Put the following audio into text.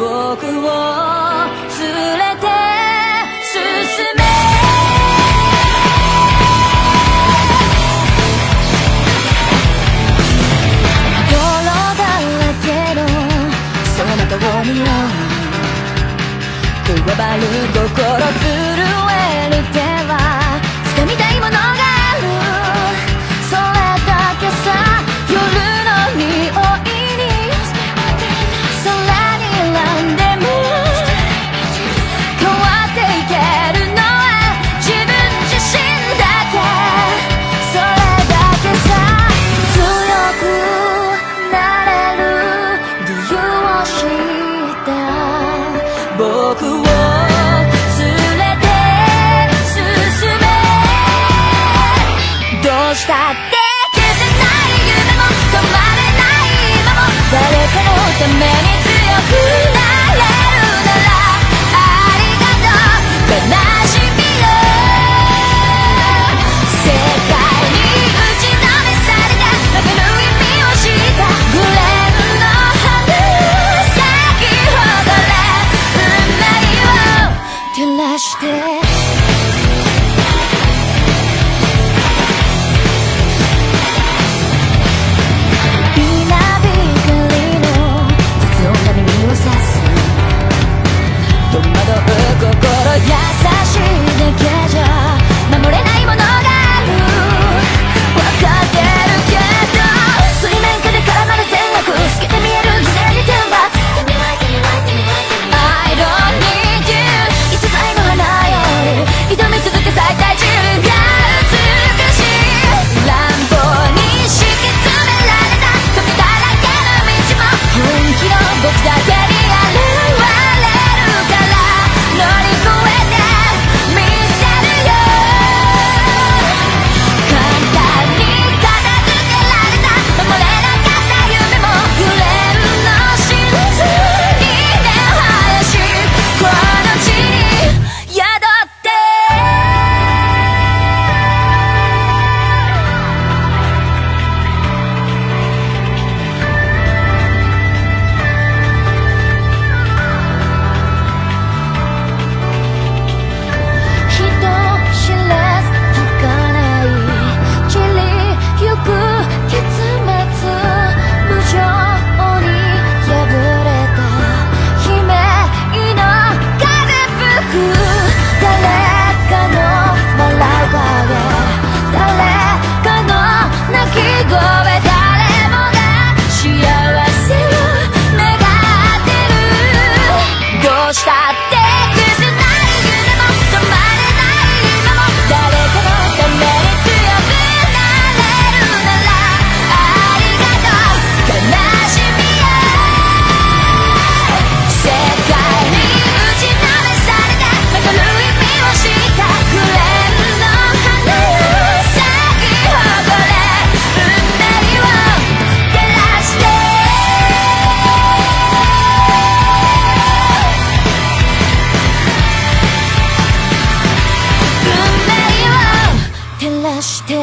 僕を連れて進め。くわばる心震した。僕をどうしたってして